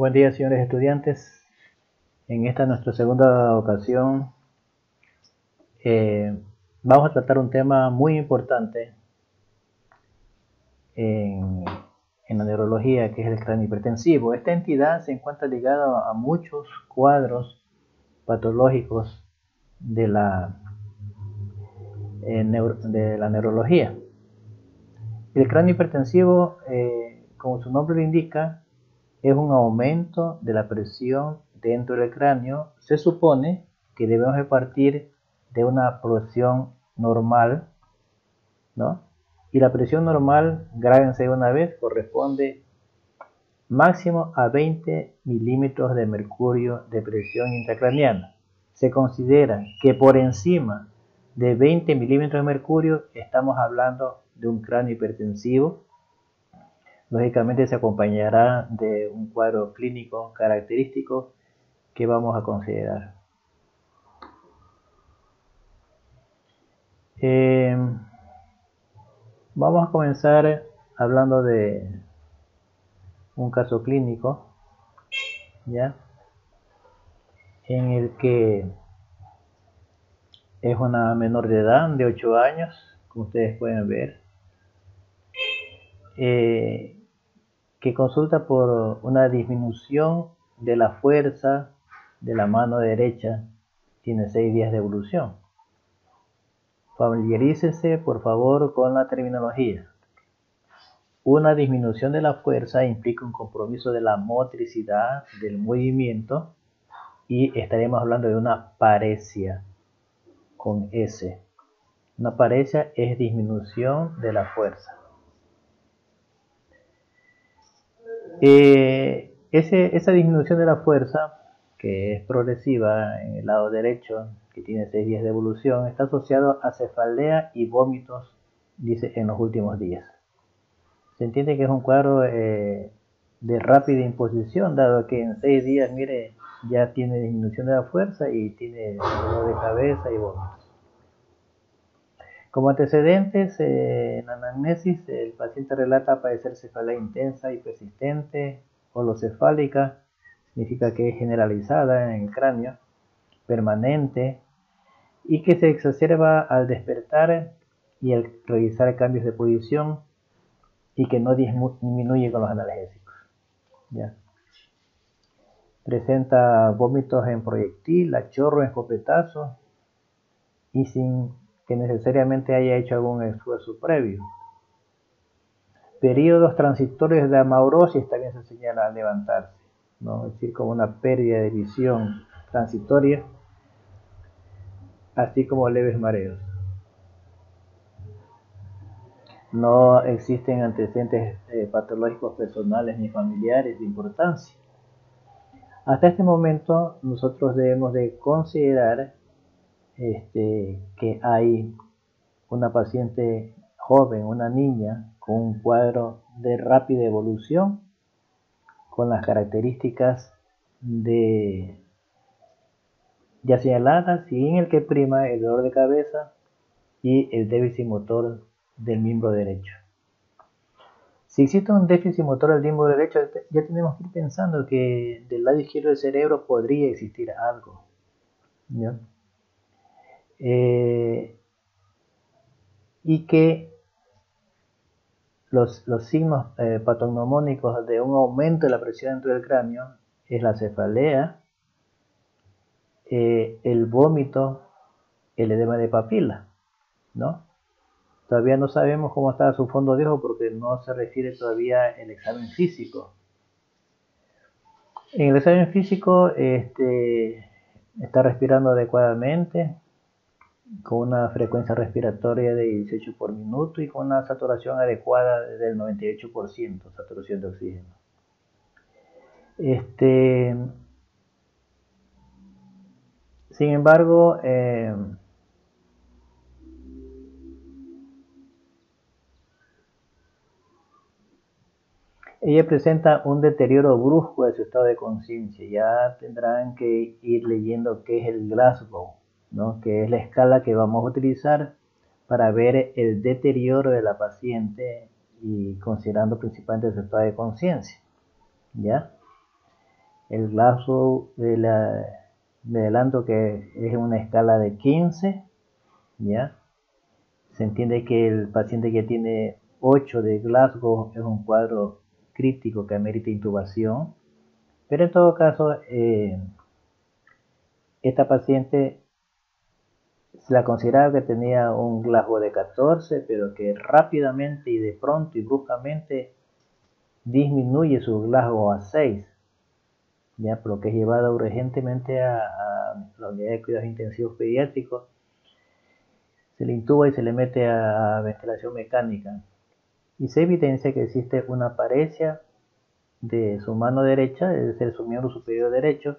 Buen día, señores estudiantes. En esta nuestra segunda ocasión eh, vamos a tratar un tema muy importante en, la neurología, que es el cráneo hipertensivo. Esta entidad se encuentra ligada a muchos cuadros patológicos de la, eh, de la neurología. El cráneo hipertensivo, eh, como su nombre lo indica, es un aumento de la presión dentro del cráneo. Se supone que debemos de partir de una presión normal, ¿no? Y la presión normal, grábense una vez, corresponde máximo a 20 milímetros de mercurio de presión intracraniana. Se considera que por encima de 20 milímetros de mercurio estamos hablando de un cráneo hipertensivo lógicamente se acompañará de un cuadro clínico característico que vamos a considerar. Eh, vamos a comenzar hablando de un caso clínico, ¿ya? En el que es una menor de edad de 8 años, como ustedes pueden ver. Eh, que consulta por una disminución de la fuerza de la mano derecha. Tiene seis días de evolución. Familiarícese, por favor, con la terminología. Una disminución de la fuerza implica un compromiso de la motricidad del movimiento y estaremos hablando de una paresia con S. Una paresia es disminución de la fuerza. Eh, esa disminución de la fuerza, que es progresiva en el lado derecho, que tiene 6 días de evolución, está asociado a cefalea y vómitos, dice, en los últimos días. Se entiende que es un cuadro eh, de rápida imposición, dado que en 6 días, mire, ya tiene disminución de la fuerza y tiene dolor de cabeza y vómitos. Como antecedentes, eh, en anamnesis, el paciente relata padecer cefalea intensa y persistente, holocefálica, significa que es generalizada en el cráneo, permanente, y que se exacerba al despertar y al realizar cambios de posición y que no disminuye con los analgésicos. Presenta vómitos en proyectil, a chorro, escopetazo y sin que necesariamente haya hecho algún esfuerzo previo. Periodos transitorios de amaurosis también se señala al levantarse, ¿no? es decir, como una pérdida de visión transitoria, así como leves mareos. No existen antecedentes eh, patológicos personales ni familiares de importancia. Hasta este momento nosotros debemos de considerar este, que hay una paciente joven, una niña, con un cuadro de rápida evolución, con las características de ya señaladas y en el que prima el dolor de cabeza y el déficit motor del miembro derecho. Si existe un déficit motor del miembro derecho, ya tenemos que ir pensando que del lado izquierdo del cerebro podría existir algo. ¿no? Eh, y que los, signos eh, patognomónicos de un aumento de la presión dentro del cráneo es la cefalea, eh, el vómito, el edema de papila, ¿no? Todavía no sabemos cómo está su fondo de ojo porque no se refiere todavía el examen físico. En el examen físico este, está respirando adecuadamente, con una frecuencia respiratoria de 18 por minuto y con una saturación adecuada del 98% saturación de oxígeno. Este, sin embargo, eh, ella presenta un deterioro brusco de su estado de conciencia. Ya tendrán que ir leyendo qué es el Glasgow que es la escala que vamos a utilizar para ver el deterioro de la paciente y considerando principalmente su estado de conciencia. ¿ya? El Glasgow, de me adelanto que es una escala de 15, ¿ya? Se entiende que el paciente que tiene 8 de Glasgow es un cuadro crítico que amerita intubación, pero en todo caso, eh, esta paciente la consideraba que tenía un Glasgow de 14, pero que rápidamente y de pronto y bruscamente disminuye su Glasgow a 6, ya por lo que es llevada urgentemente a, la unidad de cuidados intensivos pediátricos. Se le intuba y se le mete a, ventilación mecánica. Y se evidencia que existe una parecia de su mano derecha, es decir, su miembro superior derecho,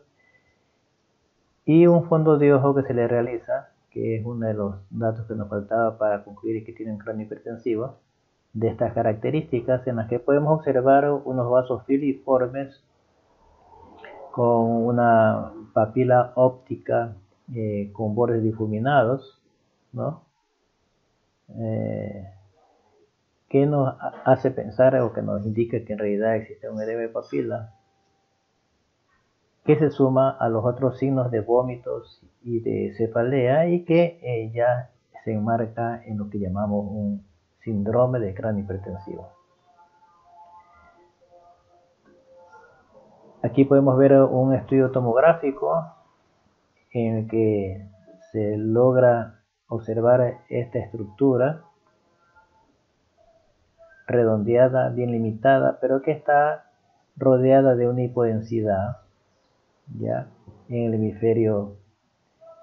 y un fondo de ojo que se le realiza, que es uno de los datos que nos faltaba para concluir que tiene un cráneo hipertensivo, de estas características en las que podemos observar unos vasos filiformes con una papila óptica eh, con bordes difuminados, ¿no? Eh, que nos hace pensar o que nos indica que en realidad existe un edema de papila que se suma a los otros signos de vómitos y de cefalea y que eh, ya se enmarca en lo que llamamos un síndrome de cráneo hipertensivo. Aquí podemos ver un estudio tomográfico en el que se logra observar esta estructura redondeada, bien limitada, pero que está rodeada de una hipodensidad, ya en el hemisferio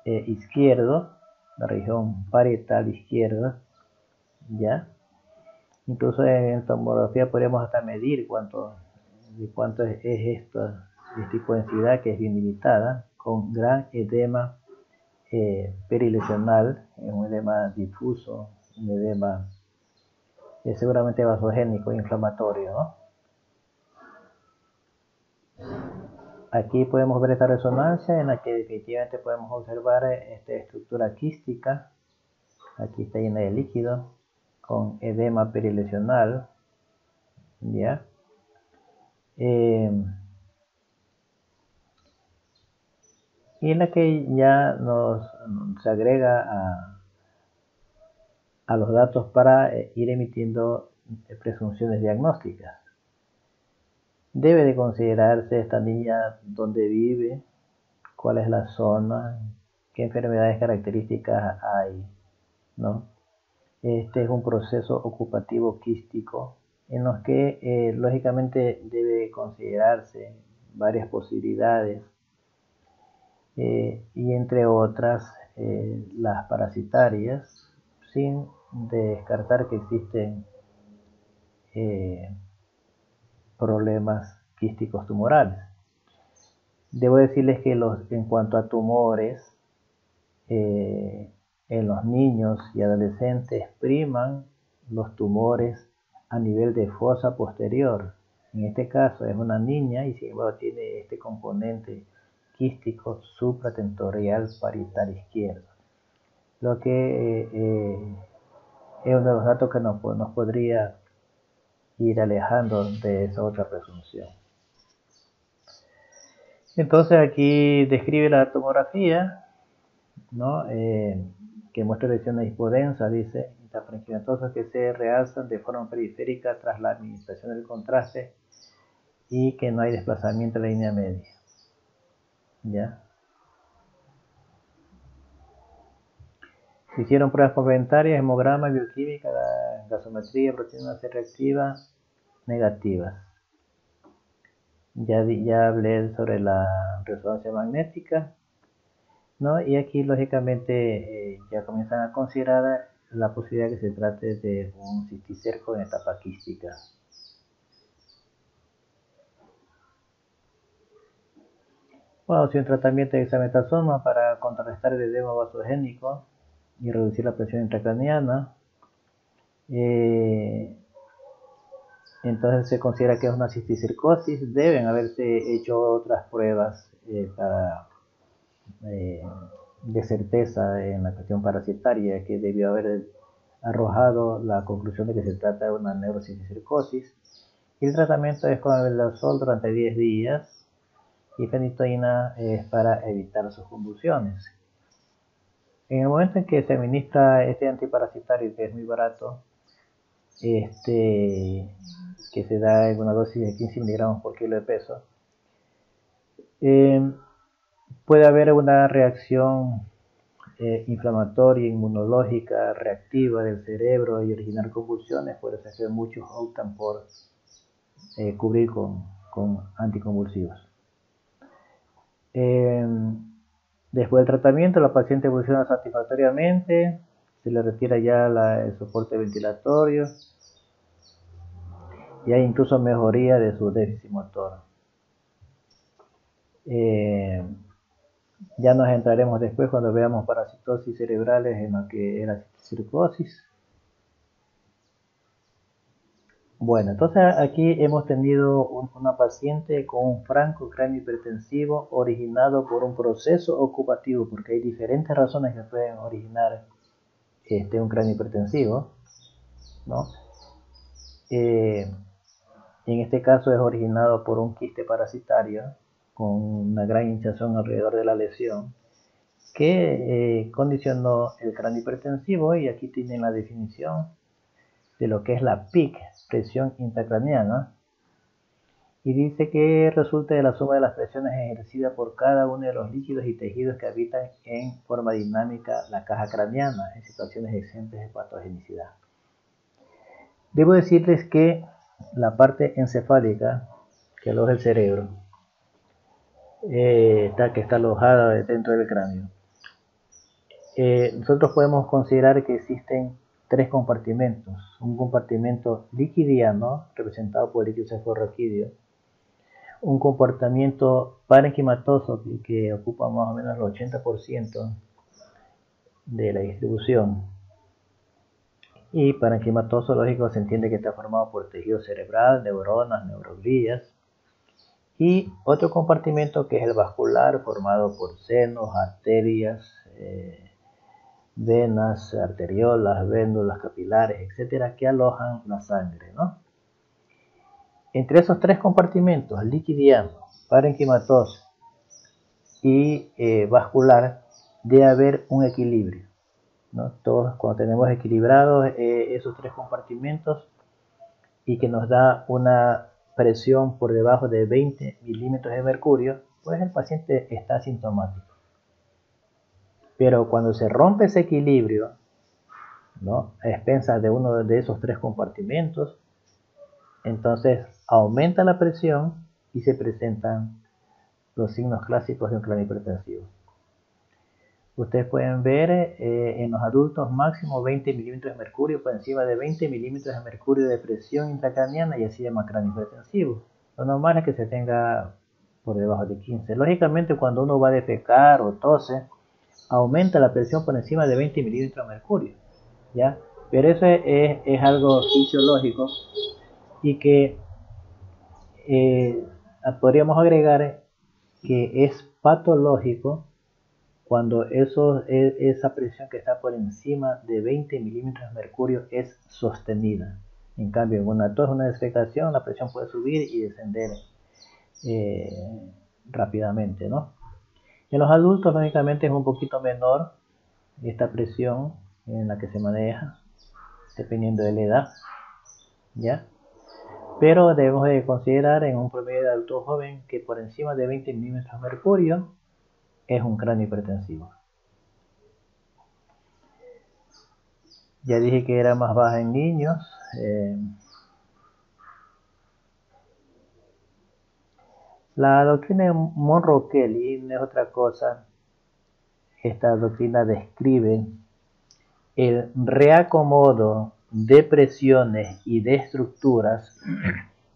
eh, izquierdo, la región parietal izquierda, ya. Incluso en tomografía podríamos hasta medir cuánto cuánto es, esta, tipo de densidad que es bien limitada, con gran edema eh, perilesional, un edema difuso, un edema eh, seguramente vasogénico, inflamatorio. Aquí podemos ver esta resonancia en la que definitivamente podemos observar eh, esta estructura quística. Aquí está llena de líquido con edema perilesional. ¿Ya? Eh, y en la que ya nos se agrega a, a los datos para eh, ir emitiendo presunciones diagnósticas. Debe de considerarse esta niña dónde vive, cuál es la zona, qué enfermedades características hay, ¿no? Este es un proceso ocupativo quístico en los que eh, lógicamente debe considerarse varias posibilidades eh, y entre otras eh, las parasitarias sin descartar que existen problemas quísticos tumorales. Debo decirles que los, en cuanto a tumores, en los niños y adolescentes priman los tumores a nivel de fosa posterior. En este caso es una niña y sin embargo tiene este componente quístico supratentorial parietal izquierdo. Lo que eh, eh, es uno de los datos que nos, nos podría ir alejando de esa otra presunción. Entonces aquí describe la tomografía, ¿no? Eh, que muestra lesiones hipodensa, dice, intrafranquimatosos que se realzan de forma periférica tras la administración del contraste y que no hay desplazamiento en la línea media. ¿Ya? Hicieron pruebas complementarias, hemograma, bioquímica, gasometría, proteína C reactiva, negativas. Ya, ya hablé sobre la resonancia magnética, ¿no? Y aquí lógicamente eh, ya comienzan a considerar la posibilidad que se trate de un cisticerco en etapa quística. Bueno, si un tratamiento de hexametasoma para contrarrestar el edema vasogénico y reducir la presión intracraniana, eh, entonces se considera que es una cisticercosis. Deben haberse hecho otras pruebas eh, para eh, de certeza en la cuestión parasitaria que debió haber arrojado la conclusión de que se trata de una neurocircosis. Y el tratamiento es con el sol durante 10 días y fenitoína es para evitar sus convulsiones. En el momento en que se administra este antiparasitario, que es muy barato, este, que se da en una dosis de 15 miligramos por kilo de peso, eh, puede haber una reacción eh, inflamatoria, inmunológica, reactiva del cerebro y originar convulsiones, por eso es que muchos optan por eh, cubrir con, con anticonvulsivos. Después del tratamiento, la paciente evoluciona satisfactoriamente, se le retira ya el soporte ventilatorio y hay incluso mejoría de su déficit motor. Eh, ya nos entraremos después cuando veamos parasitosis cerebrales en lo que era circosis. Bueno, entonces aquí hemos tenido una paciente con un franco cráneo hipertensivo originado por un proceso ocupativo, porque hay diferentes razones que pueden originar este, un cráneo hipertensivo. ¿no? Eh, en este caso es originado por un quiste parasitario con una gran hinchazón alrededor de la lesión que eh, condicionó el cráneo hipertensivo y aquí tienen la definición de lo que es la PIC, presión intracraniana, y dice que resulta de la suma de las presiones ejercidas por cada uno de los líquidos y tejidos que habitan en forma dinámica la caja craneana en situaciones exentas de patogenicidad. Debo decirles que la parte encefálica, que aloja el cerebro, eh, que está alojada dentro del cráneo. Eh, nosotros podemos considerar que existen tres compartimentos. Un compartimento liquidiano, representado por el líquido cefalorraquídeo. Un comportamiento parenquimatoso, que, ocupa más o menos el 80% de la distribución. Y parenquimatoso, lógico, se entiende que está formado por tejido cerebral, neuronas, neuroglías y otro compartimento que es el vascular, formado por senos, arterias, eh, venas, arteriolas, vénulas, capilares, etcétera, que alojan la sangre. ¿no? Entre esos tres compartimentos, liquidiano, parenquimatoso y eh, vascular, debe haber un equilibrio. ¿no? Todos cuando tenemos equilibrados eh, esos tres compartimentos y que nos da una presión por debajo de 20 milímetros de mercurio, pues el paciente está asintomático. Pero cuando se rompe ese equilibrio, ¿no? a expensas de uno de esos tres compartimentos, entonces aumenta la presión y se presentan los signos clásicos de un cráneo hipertensivo. Ustedes pueden ver eh, en los adultos máximo 20 milímetros de mercurio por encima de 20 milímetros de mercurio de presión intracraniana y así llama cráneo hipertensivo. Lo normal es que se tenga por debajo de 15. Lógicamente cuando uno va a defecar o tose, aumenta la presión por encima de 20 milímetros de mercurio. ¿ya? Pero eso es, algo fisiológico y que eh, podríamos agregar que es patológico cuando e, esa presión que está por encima de 20 milímetros de mercurio es sostenida. En cambio, en una tos, una defecación, la presión puede subir y descender eh, rápidamente. ¿no? En los adultos, lógicamente, es un poquito menor esta presión en la que se maneja, dependiendo de la edad. ¿ya? Pero debemos de considerar en un promedio de adulto joven que por encima de 20 milímetros de mercurio es un cráneo hipertensivo. Ya dije que era más baja en niños. Eh, la doctrina de Monroe-Kelly no es otra cosa. Esta doctrina describe el reacomodo de presiones y de estructuras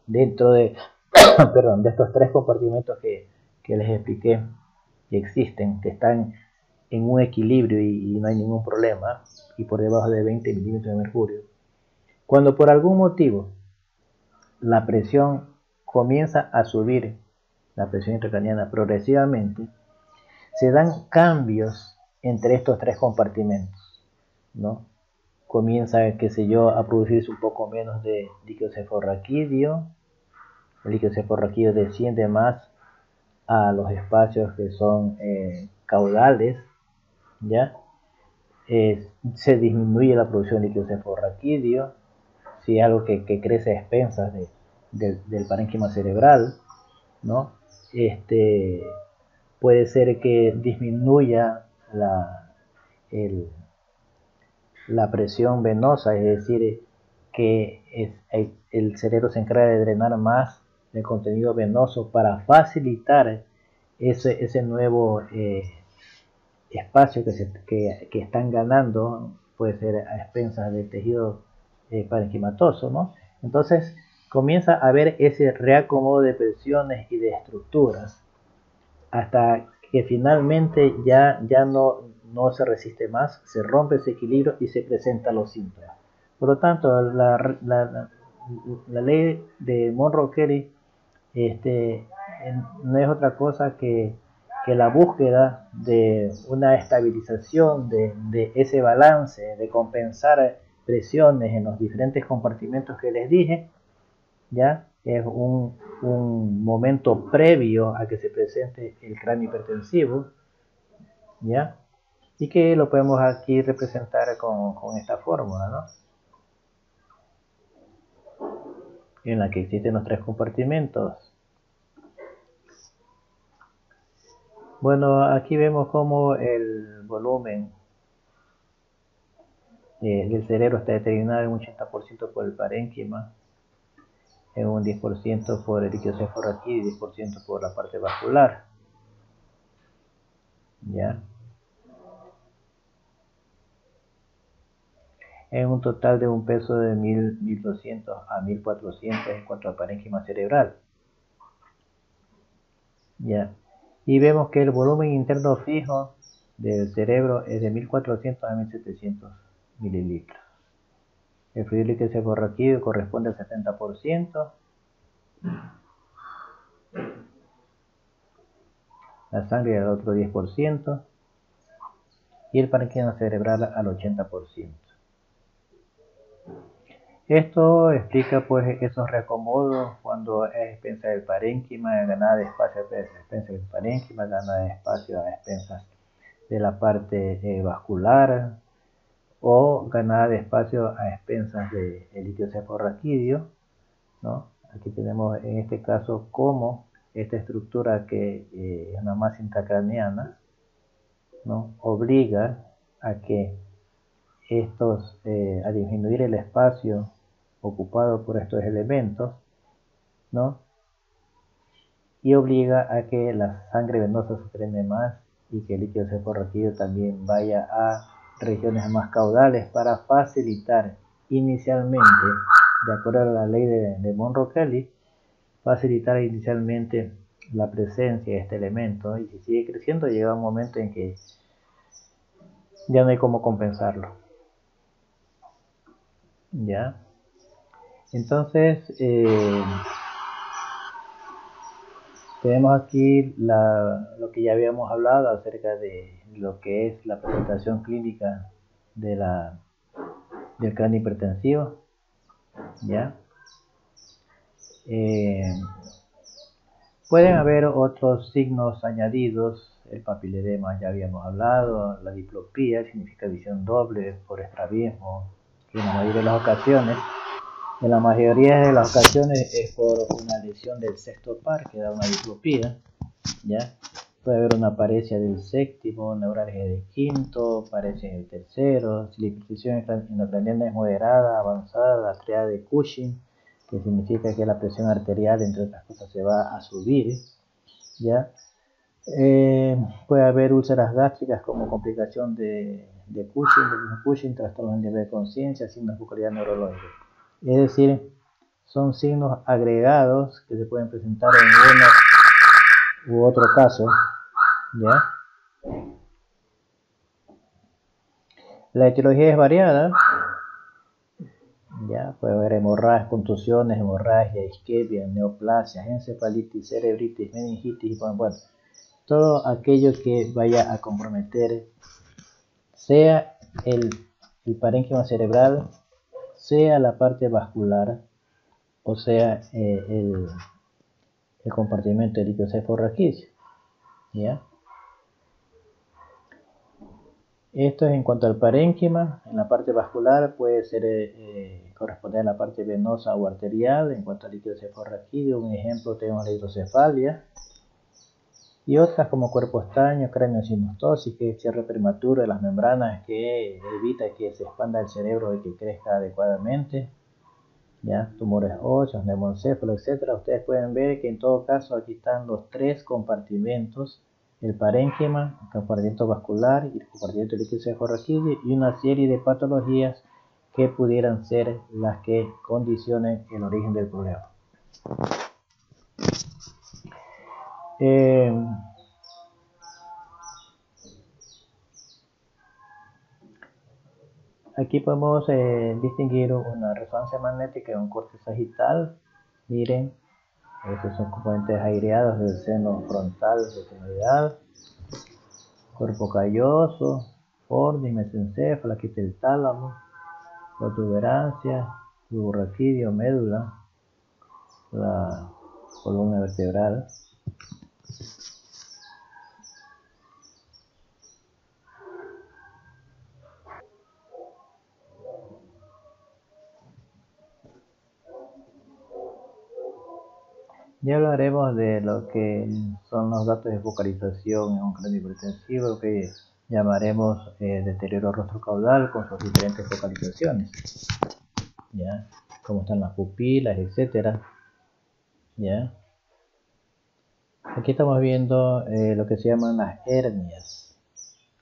dentro de, perdón, de estos tres compartimentos que, que les expliqué que existen, que están en un equilibrio y, no hay ningún problema, y por debajo de 20 milímetros de mercurio. Cuando por algún motivo la presión comienza a subir, la presión intracraniana progresivamente, se dan cambios entre estos tres compartimentos, ¿no? Comienza, qué sé yo, a producirse un poco menos de líquido cefalorraquídeo, el líquido cefalorraquídeo desciende más a los espacios que son eh, caudales, ¿ya? se disminuye la producción de líquido cefalorraquídeo, si es algo que, crece a expensas del parénquima cerebral, ¿no? Este, puede ser que disminuya la, la presión venosa, es decir, que el, cerebro se encarga de drenar más el contenido venoso para facilitar ese, ese nuevo eh, espacio que, se, que, están ganando, puede ser a expensas del tejido eh, parenquimatoso, ¿no? Entonces comienza a haber ese reacomodo de presiones y de estructuras hasta que finalmente ya, ya no, no se resiste más, se rompe ese equilibrio y se presenta los síntomas. Por lo tanto, la, la, ley de Monroe-Kelly este, no es otra cosa que, que, la búsqueda de una estabilización de, de, ese balance, de compensar presiones en los diferentes compartimentos que les dije, ya es un, un momento previo a que se presente el cráneo hipertensivo, ya y que lo podemos aquí representar con, con esta fórmula, ¿no? en la que existen los tres compartimentos. Bueno, aquí vemos cómo el volumen eh, del cerebro está determinado en un 80% por el parénquima, en un 10% por el líquido cefalorraquídeo y 10% por la parte vascular. ¿Ya? en un total de un peso de 1200 a 1400 en cuanto al parénquima cerebral. Ya. Y vemos que el volumen interno fijo del cerebro es de 1400 a 1700 mililitros. El fluido líquido cefalorraquídeo corresponde al 70%. La sangre al otro 10%. Y el parénquima cerebral al 80%. Esto explica pues esos reacomodos cuando es expensa del parénquima, ganada de espacio a expensas del parénquima, ganada de espacio a expensas de la parte eh, vascular o ganada de espacio a expensas del líquido cefalorraquídeo. ¿no? Aquí tenemos en este caso como esta estructura que eh, es una masa intracraneana ¿no? obliga a que estos, eh, a disminuir el espacio ocupado por estos elementos, ¿no? Y obliga a que la sangre venosa se prende más y que el líquido cefalorraquídeo también vaya a regiones más caudales para facilitar inicialmente, de acuerdo a la ley de, de Monroe-Kelly, facilitar inicialmente la presencia de este elemento y si sigue creciendo llega un momento en que ya no hay cómo compensarlo. ¿Ya? Entonces, eh, tenemos aquí lo que ya habíamos hablado acerca de lo que es la presentación clínica de la, del cráneo hipertensivo. ¿ya? Eh, pueden haber otros signos añadidos, el papiledema ya habíamos hablado, la diplopía significa visión doble por estrabismo, en la mayoría de las ocasiones en la mayoría de las ocasiones es por una lesión del sexto par que da una diplopía, ¿ya? Puede haber una parecia del séptimo, neuralgia del quinto, parecia del tercero, si la hipertensión intracraniana es moderada, avanzada, la triada de Cushing, que significa que la presión arterial, entre otras cosas, se va a subir, ¿ya? Eh, puede haber úlceras gástricas como complicación de, de Cushing, de Cushing, trastorno de conciencia, signos de neurológica es decir, son signos agregados que se pueden presentar en uno u otro caso, ¿ya? La etiología es variada, ya puede haber hemorragias, contusiones, hemorragia, isquemia, neoplasias, encefalitis, cerebritis, meningitis, bueno, todo aquello que vaya a comprometer sea el, el parénquima cerebral sea la parte vascular o sea eh, el, el, compartimento del líquido cefalorraquídeo. ¿Ya? Esto es en cuanto al parénquima. En la parte vascular puede ser eh, eh, corresponder a la parte venosa o arterial. En cuanto al líquido cefalorraquídeo, un ejemplo tenemos la hidrocefalia. Y otras como cuerpo estaño, cráneo sinostosis, que es cierre prematuro de las membranas que evita que se expanda el cerebro y que crezca adecuadamente. ¿Ya? Tumores óseos, neumoncéfalo, etc. Ustedes pueden ver que en todo caso aquí están los tres compartimentos el parénquima, el compartimiento vascular y el compartimiento líquido y una serie de patologías que pudieran ser las que condicionen el origen del problema. Eh, aquí podemos eh, distinguir una resonancia magnética y un corte sagital. Miren, estos son componentes aireados del seno frontal de comunidad, cuerpo calloso, forni, mesencéfalo, aquí está el tálamo, protuberancia, raquídeo, médula, la columna vertebral. Ya hablaremos de lo que son los datos de focalización en un cráneo hipertensivo que llamaremos eh, deterioro rostrocaudal con sus diferentes focalizaciones. ¿Ya? Cómo están las pupilas, etcétera. ¿Ya? Aquí estamos viendo eh, lo que se llaman las hernias.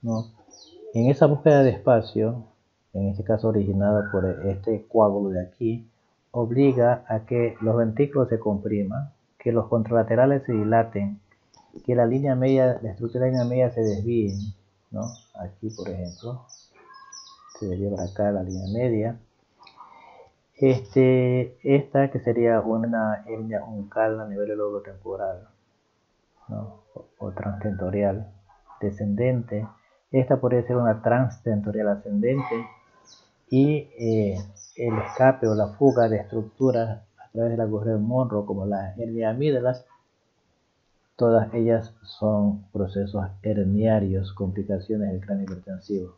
¿no? En esa búsqueda de espacio, en este caso originada por este coágulo de aquí, obliga a que los ventrículos se compriman que los contralaterales se dilaten, que la línea media, la estructura de la línea media se desvíe, ¿no? Aquí, por ejemplo, se desvía para acá la línea media. Este, esta que sería una hernia uncal a nivel del lobo temporal, ¿no? o, transtentorial descendente. Esta podría ser una transtentorial ascendente y eh, el escape o la fuga de estructuras través de la de Monroe, como las herniamídalas, todas ellas son procesos herniarios, complicaciones del cráneo hipertensivo.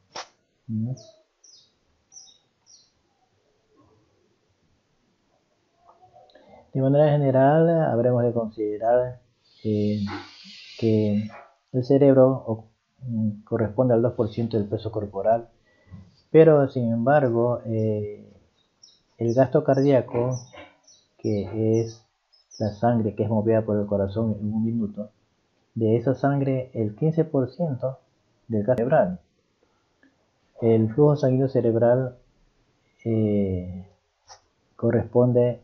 De manera general, habremos de considerar que el cerebro mm, corresponde al 2% del peso corporal, pero sin embargo, eh, el gasto cardíaco que es la sangre que es movida por el corazón en un minuto, de esa sangre el 15% del gas cerebral. El flujo sanguíneo cerebral eh, corresponde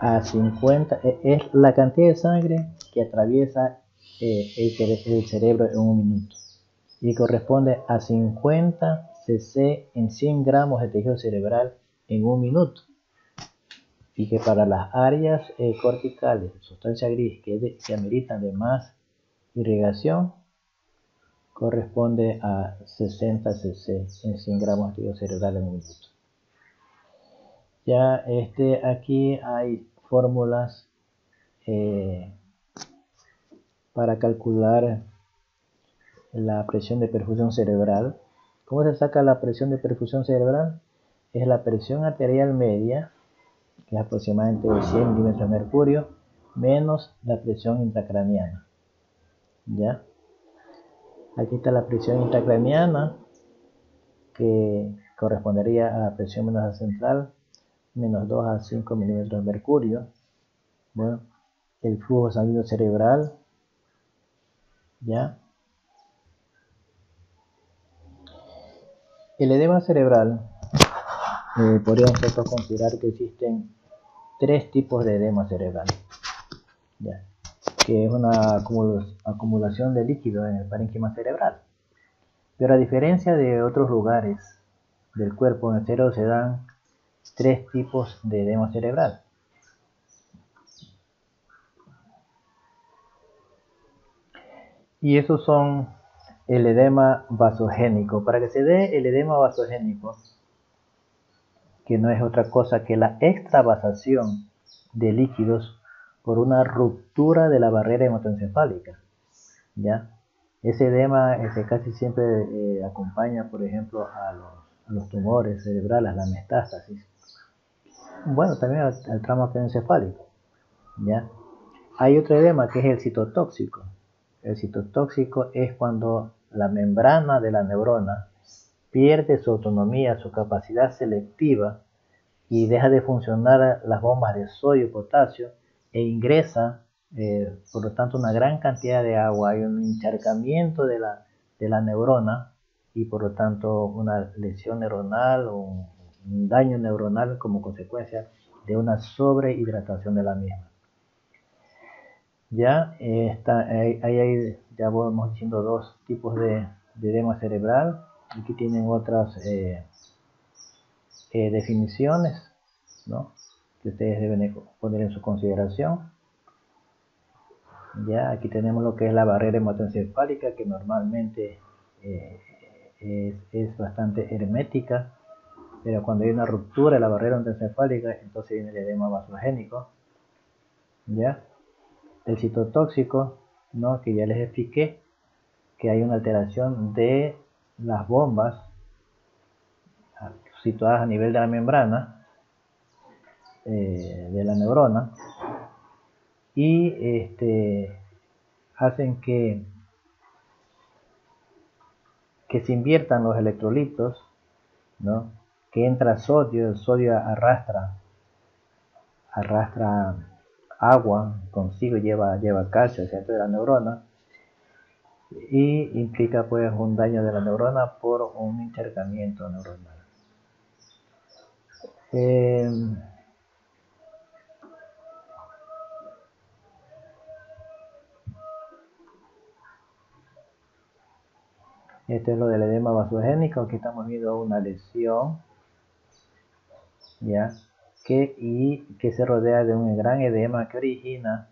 a 50, e, es la cantidad de sangre que atraviesa eh, el, cerebro en un minuto y corresponde a 50 cc en 100 gramos de tejido cerebral en un minuto y que para las áreas eh, corticales, sustancia gris que, ameritan de más irrigación, corresponde a 60 cc en 100 gramos de cerebral en un minuto. Ya este, aquí hay fórmulas eh, para calcular la presión de perfusión cerebral. ¿Cómo se saca la presión de perfusión cerebral? Es la presión arterial media que es aproximadamente de 100 milímetros de mercurio, menos la presión intracraniana. ¿Ya? Aquí está la presión intracraniana, que correspondería a la presión menos central, menos 2 a 5 milímetros de mercurio. Bueno, el flujo sanguíneo cerebral, ¿ya? El edema cerebral eh, podríamos considerar que existen tres tipos de edema cerebral, que es una acumulación de líquido en el parénquima cerebral. Pero a diferencia de otros lugares del cuerpo, en el cerebro se dan tres tipos de edema cerebral. Y esos son el edema vasogénico. Para que se dé el edema vasogénico, que no es otra cosa que la extravasación de líquidos por una ruptura de la barrera hematoencefálica. ¿ya? Ese edema casi siempre eh, acompaña, por ejemplo, a los, tumores cerebrales, la metástasis. Bueno, también al, tramo encefálico, ¿ya? Hay otro edema que es el citotóxico. El citotóxico es cuando la membrana de la neurona pierde su autonomía, su capacidad selectiva y deja de funcionar las bombas de sodio y potasio e ingresa, eh, por lo tanto, una gran cantidad de agua. Hay un encharcamiento de la, de la neurona y por lo tanto una lesión neuronal o un daño neuronal como consecuencia de una sobrehidratación de la misma. Ya está, ahí, ya vamos diciendo dos tipos de, edema cerebral. Aquí tienen otras eh, eh, definiciones que ustedes deben poner en su consideración. Ya aquí tenemos lo que es la barrera hematoencefálica que normalmente eh, es, es, bastante hermética, pero cuando hay una ruptura de la barrera hematoencefálica, entonces viene el edema vasogénico. ¿Ya? el citotóxico, ¿no? que ya les expliqué, que hay una alteración de las bombas situadas a nivel de la membrana eh, de la neurona y este, hacen que, que se inviertan los electrolitos, ¿no? que entra sodio, el sodio arrastra, arrastra agua consigo lleva, lleva calcio al centro de la neurona y implica pues un daño de la neurona por un intercambiamiento neuronal. Eh, esto es lo del edema vasogénico, aquí estamos viendo una lesión, ¿ya? que, y que se rodea de un gran edema que origina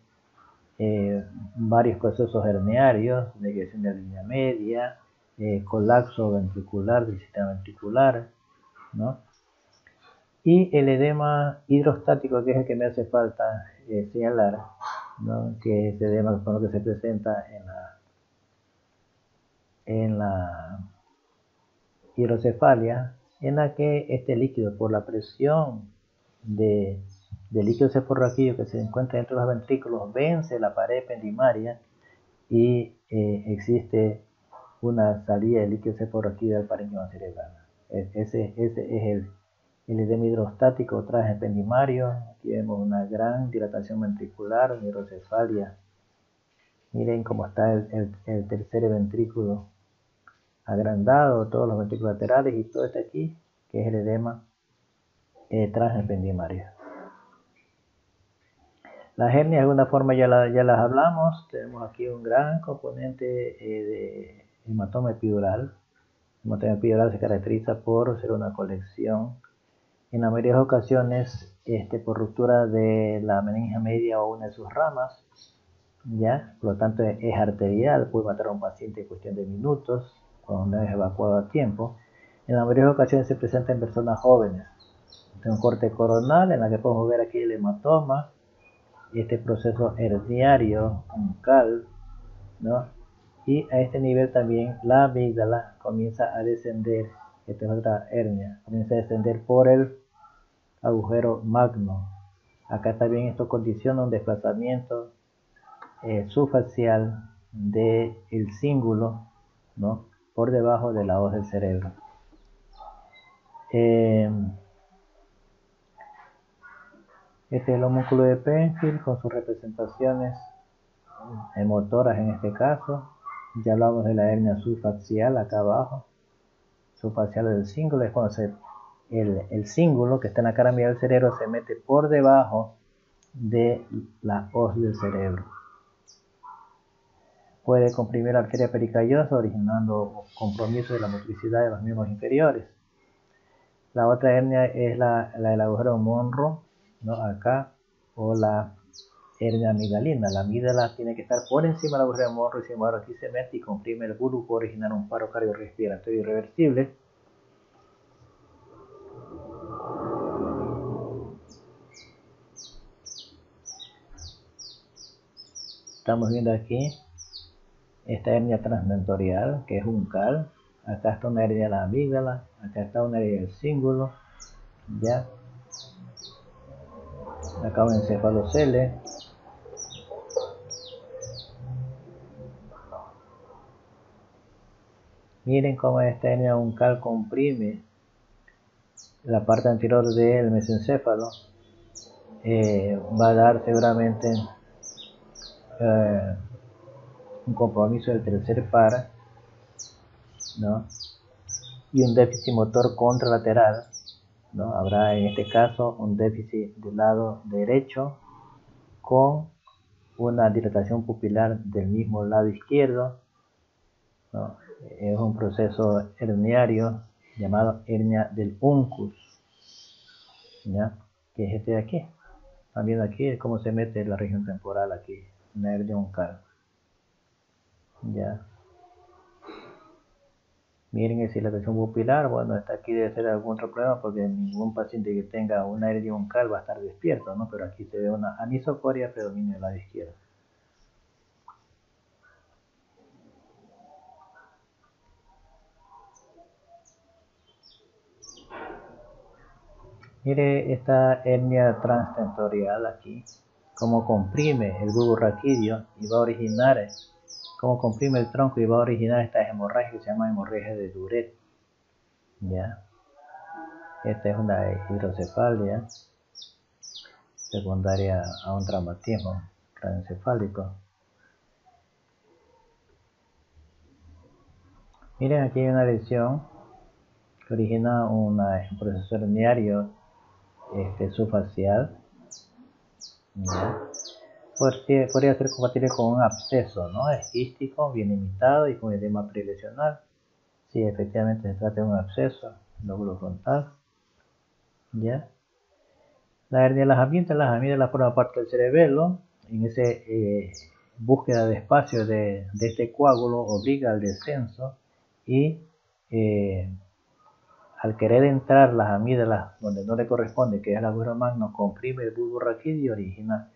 eh, varios procesos herniarios, degresión de línea media, eh, colapso ventricular del sistema ventricular, ¿no? Y el edema hidrostático, que es el que me hace falta eh, señalar, ¿no? que es el edema con lo que se presenta en la hidrocefalia, en la que este líquido, por la presión de, líquido ceporraquillo que se encuentra dentro de los ventrículos vence la pared ependimaria y eh, existe una salida de líquido ceporraquillo del parénquima cerebral. E, ese, ese es el, el edema hidrostático tras ependimario. Aquí vemos una gran dilatación ventricular, hidrocefalia. Miren cómo está el, tercer ventrículo agrandado, todos los ventrículos laterales y todo este aquí, que es el edema eh, transpendimaria. Las hernias de alguna forma ya, ya las hablamos, tenemos aquí un gran componente eh, de hematoma epidural. El hematoma epidural se caracteriza por ser una colección, en la mayoría de ocasiones este, por ruptura de la meninge media o una de sus ramas, ¿ya? por lo tanto es arterial, puede matar a un paciente en cuestión de minutos, cuando no es evacuado a tiempo. En la mayoría de ocasiones se presenta en personas jóvenes, un corte coronal en la que podemos ver aquí el hematoma este proceso herniario cal, ¿no? Y a este nivel también la amígdala comienza a descender, esta es otra hernia, comienza a descender por el agujero magno. Acá también esto condiciona un desplazamiento eh, subfacial del el cíngulo, ¿no? Por debajo de la hoz del cerebro. Eh, este es el homúnculo de Penfield con sus representaciones motoras en este caso. Ya hablamos de la hernia subfacial acá abajo. Subfacial del cíngulo es cuando el, el cíngulo que está en la cara media del cerebro se mete por debajo de la hoz del cerebro. Puede comprimir la arteria pericallosa originando compromiso de la motricidad de los miembros inferiores. La otra hernia es la, la del agujero Monroe ¿no? Acá, o la hernia amigdalina. La amígdala tiene que estar por encima de la agujero de y sin embargo aquí se mete y comprime el para originar un paro cardiorrespiratorio irreversible. Estamos viendo aquí esta hernia transdentorial, que es un cal. Acá está una hernia de la amígdala, acá está una hernia del cíngulo, ya. Acá un encefalocele. Miren cómo esta hernia cal comprime la parte anterior del mesencéfalo. Eh, va a dar seguramente eh, un compromiso del tercer par, ¿no? y un déficit motor contralateral. ¿No? Habrá en este caso un déficit del lado derecho con una dilatación pupilar del mismo lado izquierdo. Es un proceso herniario llamado hernia del uncus, ¿ya? que es este de aquí. Están viendo aquí cómo se mete la región temporal aquí, hernia uncal. Ya. Miren si la presión pupilar, bueno, está aquí debe ser algún otro problema porque ningún paciente que tenga una hernia uncal va a estar despierto, ¿no? Pero aquí se ve una anisocoria predominio del lado izquierdo. Mire esta hernia transtentorial aquí, como comprime el bulbo raquídeo y va a originar como comprime el tronco y va a originar estas hemorragias que se llaman hemorragia de Duret. ¿Ya? Esta es una hidrocefalia secundaria a un traumatismo craneoencefálico. Miren aquí hay una lesión que origina un proceso herniario este, subfacial. Podría, ser compatible con un absceso ¿no? esquístico, bien limitado y con edema prelesional. Si efectivamente se trata de un absceso, lóbulo frontal. ¿Ya? La hernia de las amígdalas, las amígdalas forman parte del cerebelo. En esa eh, búsqueda de espacio de, este coágulo obliga al descenso y eh, al querer entrar las amígdalas donde no le corresponde, que es el agujero magno, comprime el bulbo raquídeo y origina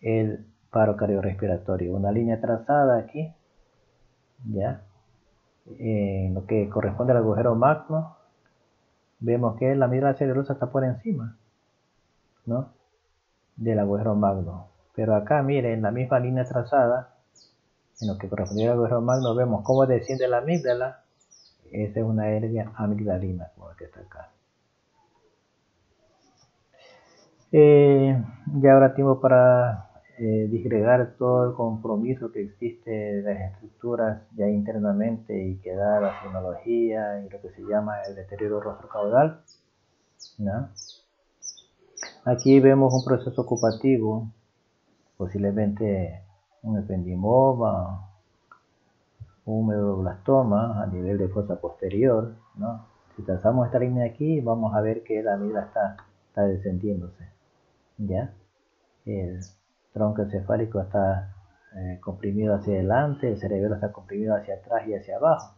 el paro cardiorrespiratorio. Una línea trazada aquí, ya, en lo que corresponde al agujero magno, vemos que la amígdala cerebrosa está por encima, ¿no? Del agujero magno. Pero acá, miren, en la misma línea trazada, en lo que corresponde al agujero magno, vemos cómo desciende la amígdala. Esa es una hernia amigdalina, como la que está acá. Eh, ya habrá tiempo para eh, disgregar todo el compromiso que existe de las estructuras ya internamente y que da la sinología y lo que se llama el deterioro rostro caudal. Aquí vemos un proceso ocupativo, posiblemente un ependimoma, un meduloblastoma a nivel de fosa posterior. Si trazamos esta línea aquí, vamos a ver que la vida está, está descendiéndose. ¿ya? Tronco encefálico está eh, comprimido hacia adelante, el cerebro está comprimido hacia atrás y hacia abajo,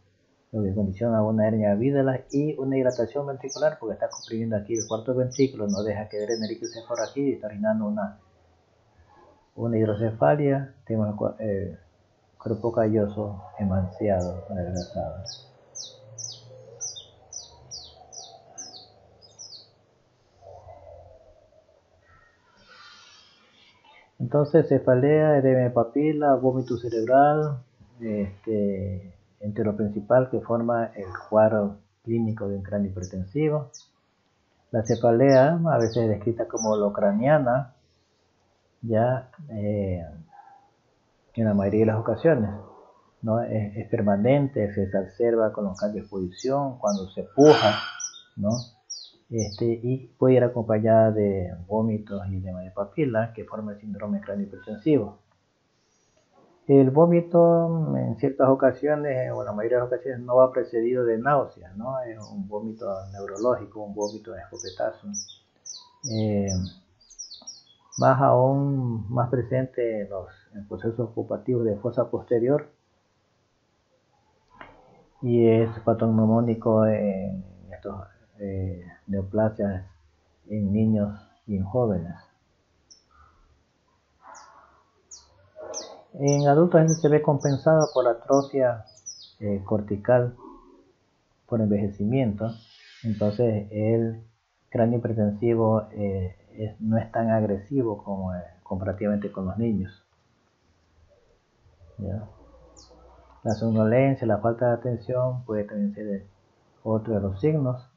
lo que condiciona una hernia vídala y una dilatación ventricular porque está comprimiendo aquí el cuarto ventrículo, no deja que drene el líquido aquí y está orinando una, una hidrocefalia, tenemos el eh, cuerpo calloso emanciado, adelgazado. Entonces, cefalea, edema de papila, vómito cerebral, este, entero principal que forma el cuadro clínico de un cráneo hipertensivo. La cefalea, a veces es descrita como locraniana, ya eh, en la mayoría de las ocasiones. ¿no? Es, permanente, se exacerba con los cambios de posición, cuando se puja, ¿no? Este, y puede ir acompañada de vómitos y edema de papila que forma el síndrome cráneo hipertensivo. El vómito en ciertas ocasiones, o la mayoría de las ocasiones, no va precedido de náuseas, ¿no? Es un vómito neurológico, un vómito de escopetazo. Eh, más aún, más presente en los procesos ocupativos de fosa posterior y es patognomónico en estos eh, neoplasias en niños y en jóvenes. En adultos se ve compensado por atrofia eh, cortical por envejecimiento, entonces el cráneo hipertensivo eh, no es tan agresivo como comparativamente con los niños. La somnolencia, la falta de atención puede también ser otro de los signos.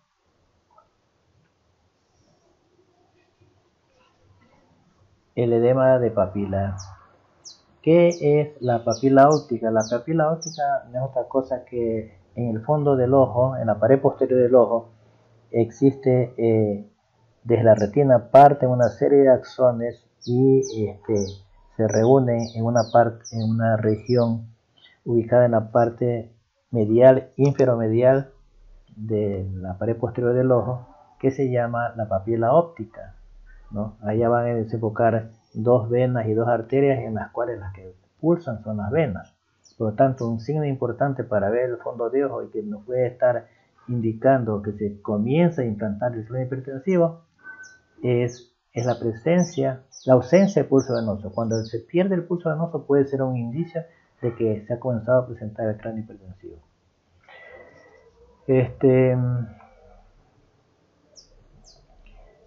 El edema de papila. ¿Qué es la papila óptica? La papila óptica no es otra cosa que en el fondo del ojo, en la pared posterior del ojo, existe eh, desde la retina parte una serie de axones y este, se reúnen en una parte, en una región ubicada en la parte medial, inferomedial de la pared posterior del ojo, que se llama la papila óptica. ¿No? Allá van a desembocar dos venas y dos arterias en las cuales las que pulsan son las venas. Por lo tanto, un signo importante para ver el fondo de ojo y que nos puede estar indicando que se comienza a implantar el sueño hipertensivo es, es la presencia, la ausencia de pulso venoso. Cuando se pierde el pulso venoso puede ser un indicio de que se ha comenzado a presentar el cráneo hipertensivo. Este,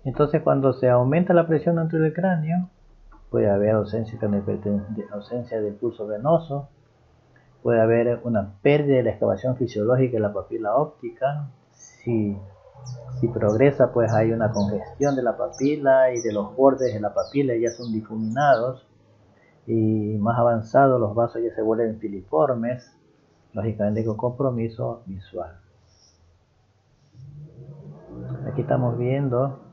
entonces cuando se aumenta la presión dentro del cráneo, puede haber ausencia, de ausencia del pulso venoso, puede haber una pérdida de la excavación fisiológica de la papila óptica. Si, si progresa, pues hay una congestión de la papila y de los bordes de la papila ya son difuminados y más avanzados los vasos ya se vuelven filiformes, lógicamente con compromiso visual. Aquí estamos viendo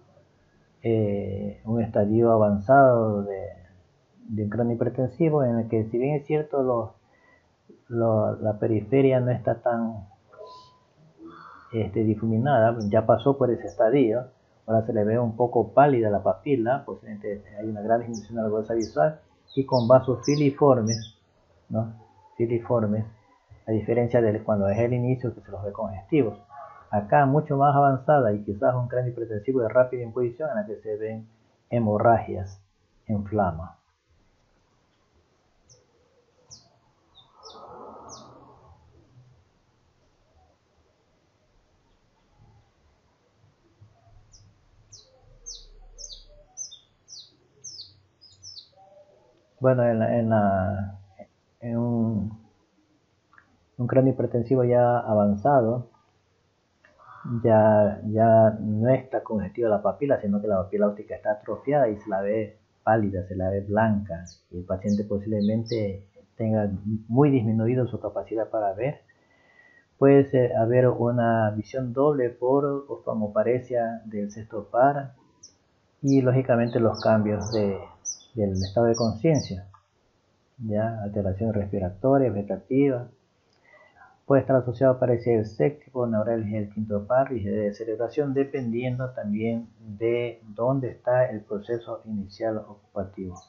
eh, un estadio avanzado de, un cráneo hipertensivo en el que si bien es cierto la periferia no está tan este, difuminada, ya pasó por ese estadio, ahora se le ve un poco pálida la papila, posiblemente hay una gran disminución de la gruesa visual, y con vasos filiformes, ¿no? filiformes, a diferencia de cuando es el inicio que se los ve congestivos. Acá mucho más avanzada y quizás un cráneo hipertensivo de rápida imposición en la que se ven hemorragias en flama. Bueno, en, un, cráneo hipertensivo ya avanzado, ya, ya no está congestiva la papila, sino que la papila óptica está atrofiada y se la ve pálida, se la ve blanca, y el paciente posiblemente tenga muy disminuido su capacidad para ver. Puede haber una visión doble por oftalmoparesia del sexto par y lógicamente los cambios de, del estado de conciencia, ya alteración respiratoria, vegetativa, puede estar asociado a el séptico, neuralgia del quinto par y de celebración, dependiendo también de dónde está el proceso inicial ocupativo.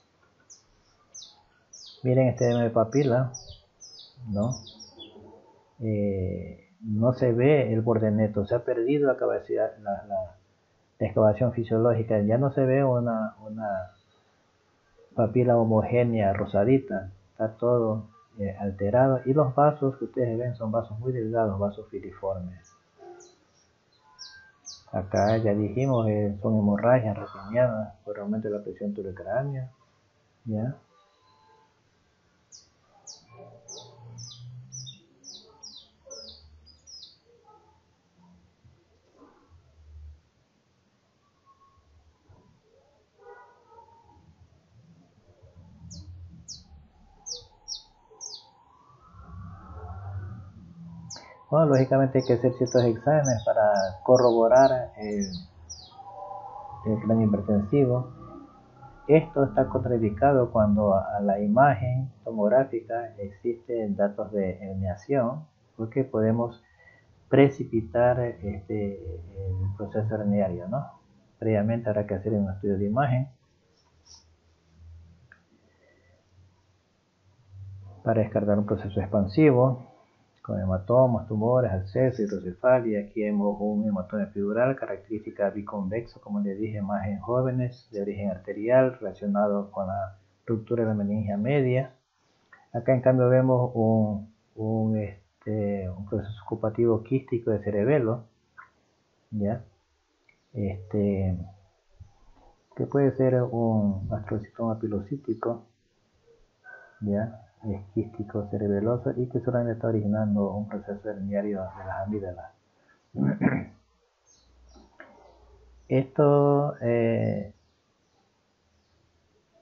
Miren este de papila, ¿no? Eh, no se ve el borde neto, se ha perdido la capacidad, la, excavación fisiológica, ya no se ve una, una papila homogénea rosadita, está todo eh, alterado y los vasos que ustedes ven son vasos muy delgados, vasos filiformes. Acá ya dijimos que son hemorragias retinianas por aumento de la presión turecránea. ¿ya? Lógicamente hay que hacer ciertos exámenes para corroborar el, el hipertensivo. Esto está contraindicado cuando a la imagen tomográfica existen datos de herniación, porque podemos precipitar este, el proceso herniario, ¿no? Previamente habrá que hacer un estudio de imagen para descartar un proceso expansivo con hematomas, tumores, acceso, hidrocefalia. Aquí hemos un hematoma epidural, característica biconvexo, como les dije, más en jóvenes, de origen arterial, relacionado con la ruptura de la meningia media. Acá en cambio vemos un, un, este, un proceso ocupativo quístico de cerebelo, ¿ya? Este, que puede ser un astrocitoma pilocítico, ¿ya? Esquístico cerebeloso y que solamente está originando un proceso herniario de las amígdalas. Esto, eh,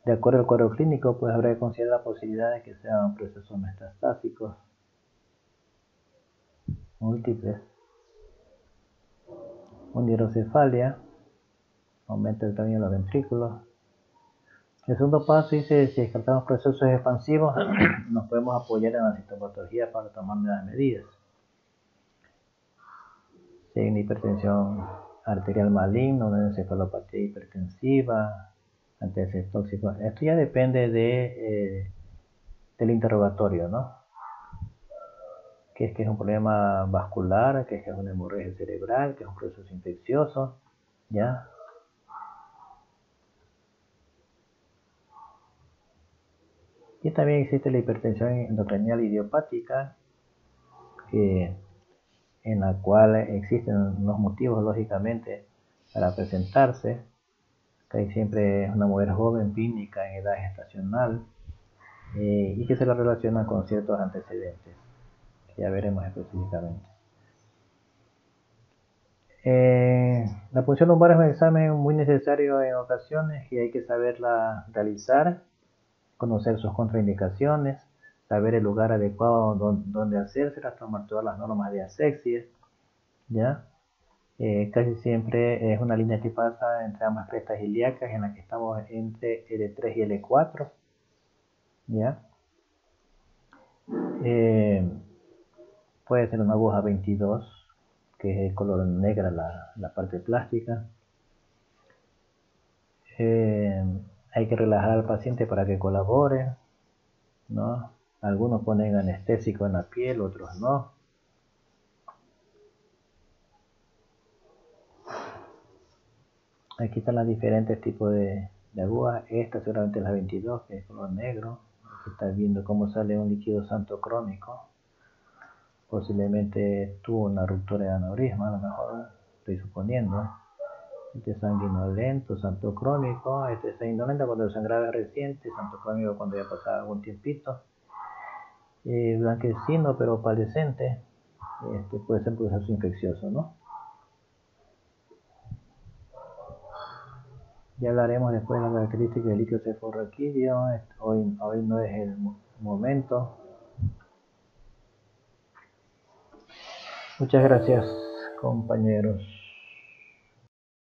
de acuerdo al cuadro clínico, pues habrá que considerar la posibilidad de que sean procesos metastásicos múltiples, un hidrocefalia, aumenta el tamaño de los ventrículos. El segundo paso dice, si descartamos procesos expansivos, nos podemos apoyar en la sintomatología para tomar nuevas medidas. Si hay una hipertensión arterial maligna, una encefalopatía hipertensiva, antecedentes tóxicos, esto ya depende de, eh, del interrogatorio, ¿no? Que es que es un problema vascular, que es que es una hemorragia cerebral, que es un proceso infeccioso, ¿ya? Y también existe la hipertensión endocrinal idiopática, en la cual existen unos motivos, lógicamente, para presentarse. Que siempre una mujer joven, pínica, en edad gestacional, eh, y que se la relaciona con ciertos antecedentes, que ya veremos específicamente. Eh, la punción lumbar es un examen muy necesario en ocasiones y hay que saberla realizar conocer sus contraindicaciones, saber el lugar adecuado donde, hacérselas, tomar todas las normas de asexia, ¿ya? Eh, casi siempre es una línea que pasa entre ambas crestas ilíacas en la que estamos entre L3 y L4, ¿ya? Eh, puede ser una aguja 22, que es el color negra la, la parte plástica. Eh, hay que relajar al paciente para que colabore, ¿no? Algunos ponen anestésico en la piel, otros no. Aquí están los diferentes tipos de, agujas. Esta seguramente es la 22, que es color negro. Aquí estás viendo cómo sale un líquido santo crónico. Posiblemente tuvo una ruptura de aneurisma, a lo mejor estoy suponiendo este santo crónico, este sanguinolento cuando el sangrado es reciente, santo crónico cuando ya pasado algún tiempito, eh, blanquecino pero palescente, este puede ser un proceso infeccioso, ¿no? Ya hablaremos después de la característica del líquido cefalorraquídeo, hoy, hoy no es el momento. Muchas gracias, compañeros.